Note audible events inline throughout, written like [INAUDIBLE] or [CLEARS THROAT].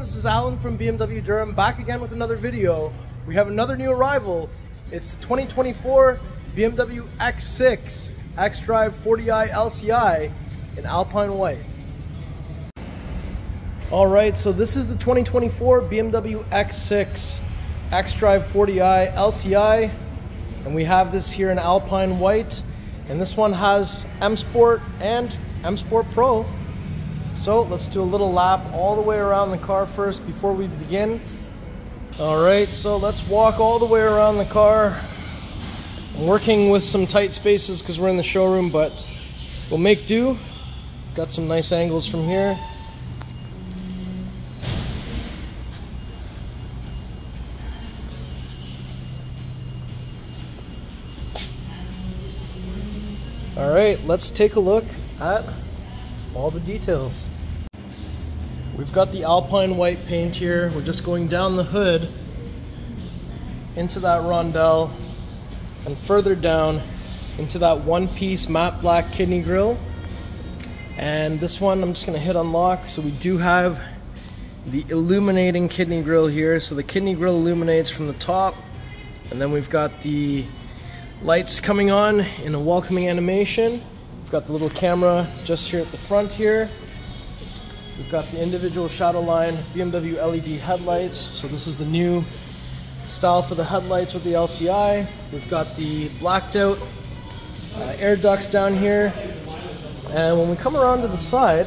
this is Allen from BMW Durham, back again with another video. We have another new arrival. It's the 2024 BMW X6 xDrive 40i LCI in Alpine White. Alright, so this is the 2024 BMW X6 xDrive 40i LCI, and we have this here in Alpine White, and this one has M Sport and M Sport Pro. So let's do a little lap all the way around the car first before we begin. All right, so let's walk all the way around the car. I'm working with some tight spaces because we're in the showroom, but we'll make do. Got some nice angles from here. All right, let's take a look at all the details. We've got the Alpine white paint here. We're just going down the hood into that roundel and further down into that one piece matte black kidney grill. And this one I'm just gonna hit unlock. So we do have the illuminating kidney grill here. So the kidney grill illuminates from the top and then we've got the lights coming on in a welcoming animation We've got the little camera just here at the front here. We've got the individual shadow line BMW LED headlights. So this is the new style for the headlights with the LCI. We've got the blacked out uh, air ducts down here. And when we come around to the side,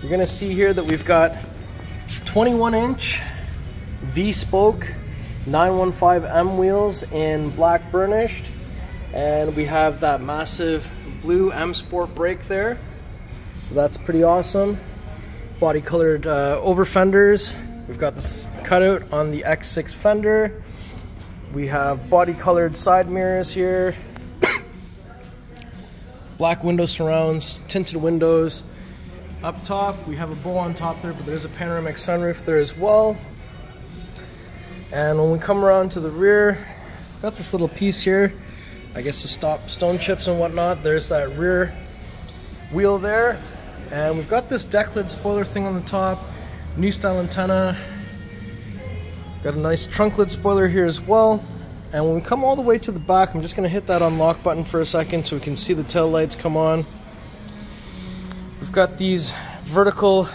you're gonna see here that we've got 21 inch V-spoke 915M wheels in black burnished and we have that massive blue M Sport brake there. So that's pretty awesome. Body colored uh, over fenders. We've got this cutout on the X6 fender. We have body colored side mirrors here. [COUGHS] Black window surrounds, tinted windows. Up top, we have a bow on top there, but there's a panoramic sunroof there as well. And when we come around to the rear, got this little piece here I guess to stop stone chips and whatnot. There's that rear wheel there. And we've got this deck lid spoiler thing on the top. New style antenna. Got a nice trunk lid spoiler here as well. And when we come all the way to the back, I'm just gonna hit that unlock button for a second so we can see the tail lights come on. We've got these vertical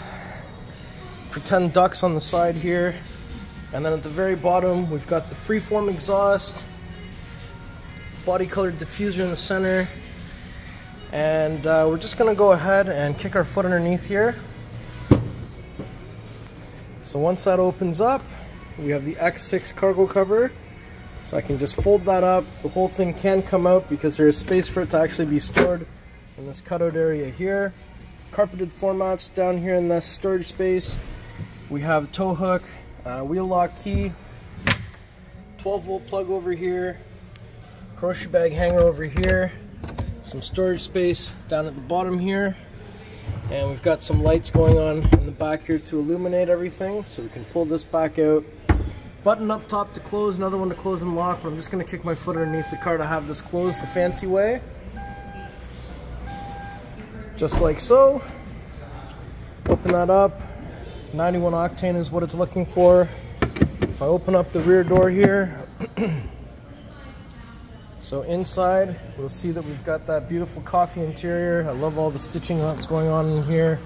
pretend ducts on the side here. And then at the very bottom, we've got the freeform exhaust body colored diffuser in the center. And uh, we're just gonna go ahead and kick our foot underneath here. So once that opens up, we have the X6 cargo cover. So I can just fold that up. The whole thing can come out because there is space for it to actually be stored in this cutout area here. Carpeted floor mats down here in this storage space. We have a tow hook, uh, wheel lock key, 12 volt plug over here, grocery bag hanger over here, some storage space down at the bottom here, and we've got some lights going on in the back here to illuminate everything, so we can pull this back out. Button up top to close, another one to close and lock, but I'm just going to kick my foot underneath the car to have this closed the fancy way. Just like so. Open that up. 91 octane is what it's looking for. If I open up the rear door here, [CLEARS THROAT] So inside, we'll see that we've got that beautiful coffee interior. I love all the stitching that's going on in here.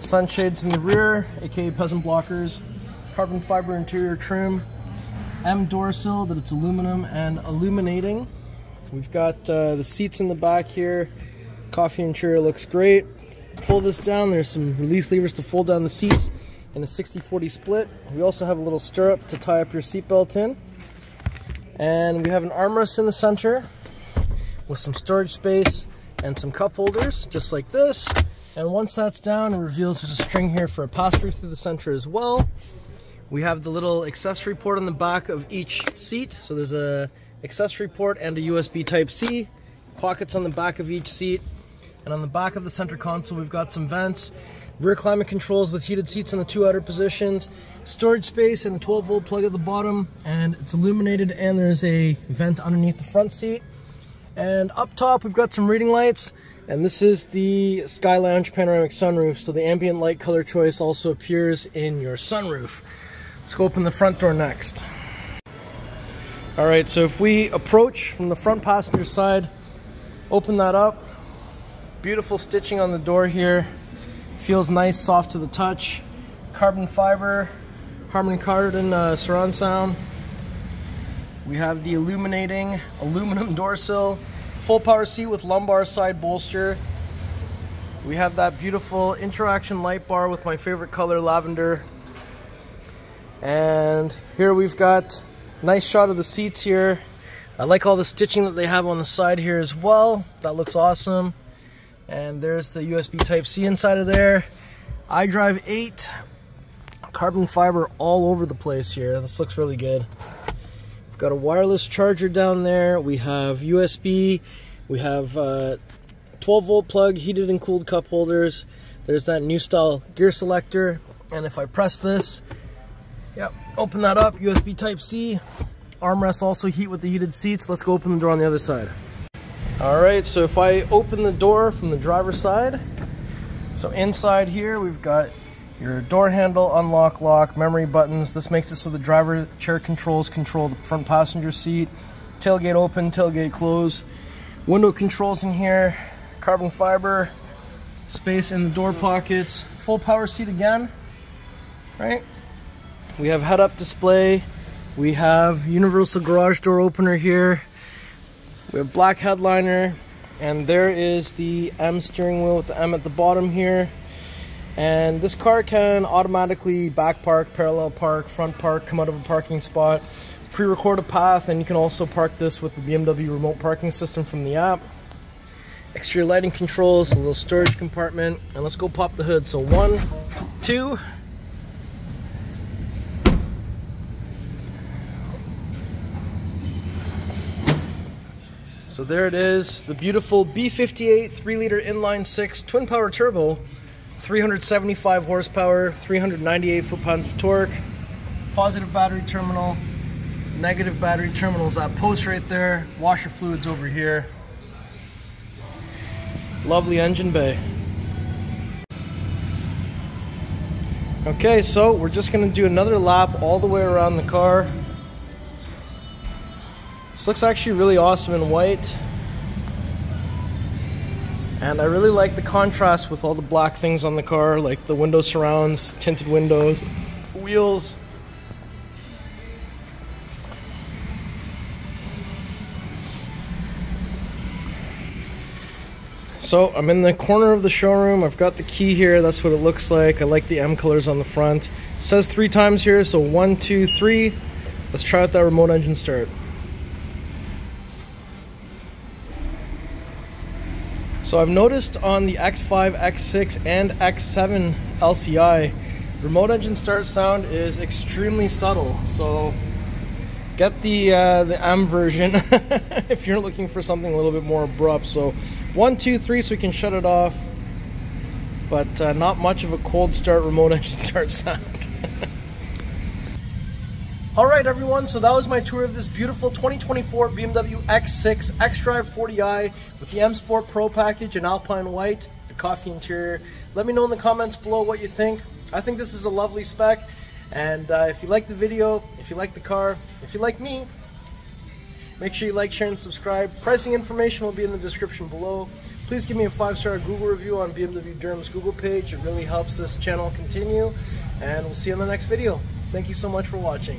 Sunshades in the rear, aka peasant blockers. Carbon fiber interior trim. M door sill that it's aluminum and illuminating. We've got uh, the seats in the back here. Coffee interior looks great. Pull this down, there's some release levers to fold down the seats in a 60-40 split. We also have a little stirrup to tie up your seatbelt in. And we have an armrest in the center with some storage space and some cup holders, just like this. And once that's down, it reveals there's a string here for a pass-through through the center as well. We have the little accessory port on the back of each seat. So there's a accessory port and a USB Type-C. Pockets on the back of each seat. And on the back of the center console, we've got some vents rear climate controls with heated seats in the two outer positions, storage space and a 12 volt plug at the bottom, and it's illuminated and there's a vent underneath the front seat. And up top we've got some reading lights. And this is the Sky Lounge panoramic sunroof, so the ambient light color choice also appears in your sunroof. Let's go open the front door next. All right, so if we approach from the front passenger side, open that up. Beautiful stitching on the door here. Feels nice, soft to the touch. Carbon fiber, Harman Kardon uh, surround sound. We have the illuminating aluminum [LAUGHS] door sill full power seat with lumbar side bolster. We have that beautiful interaction light bar with my favorite color, lavender. And here we've got nice shot of the seats here. I like all the stitching that they have on the side here as well. That looks awesome. And there's the USB Type-C inside of there. iDrive 8, carbon fiber all over the place here. This looks really good. Got a wireless charger down there. We have USB. We have uh, 12 volt plug, heated and cooled cup holders. There's that new style gear selector. And if I press this, yep, open that up, USB type C. Armrests also heat with the heated seats. Let's go open the door on the other side. All right, so if I open the door from the driver's side, so inside here, we've got your door handle, unlock, lock, memory buttons. This makes it so the driver chair controls control the front passenger seat. Tailgate open, tailgate close. Window controls in here, carbon fiber, space in the door pockets, full power seat again, right? We have head-up display. We have universal garage door opener here. We have black headliner, and there is the M steering wheel with the M at the bottom here. And this car can automatically back park, parallel park, front park, come out of a parking spot, pre-record a path, and you can also park this with the BMW remote parking system from the app. Exterior lighting controls, a little storage compartment, and let's go pop the hood. So one, two, So there it is, the beautiful B58 3 liter inline 6 twin power turbo 375 horsepower, 398 foot-pounds of torque, positive battery terminal, negative battery terminals. That post right there, washer fluids over here. Lovely engine bay. Okay, so we're just gonna do another lap all the way around the car. This looks actually really awesome in white. And I really like the contrast with all the black things on the car, like the window surrounds, tinted windows, wheels. So I'm in the corner of the showroom. I've got the key here. That's what it looks like. I like the M colors on the front. It says three times here, so one, two, three. Let's try out that remote engine start. So I've noticed on the X5, X6, and X7 LCI, remote engine start sound is extremely subtle. So get the uh, the M version [LAUGHS] if you're looking for something a little bit more abrupt. So one, two, three, so we can shut it off. But uh, not much of a cold start remote [LAUGHS] engine start sound. All right, everyone, so that was my tour of this beautiful 2024 BMW X6 xDrive 40i with the M Sport Pro package in Alpine White, the coffee interior. Let me know in the comments below what you think. I think this is a lovely spec, and uh, if you like the video, if you like the car, if you like me, make sure you like, share, and subscribe. Pricing information will be in the description below. Please give me a five-star Google review on BMW Durham's Google page. It really helps this channel continue, and we'll see you in the next video. Thank you so much for watching.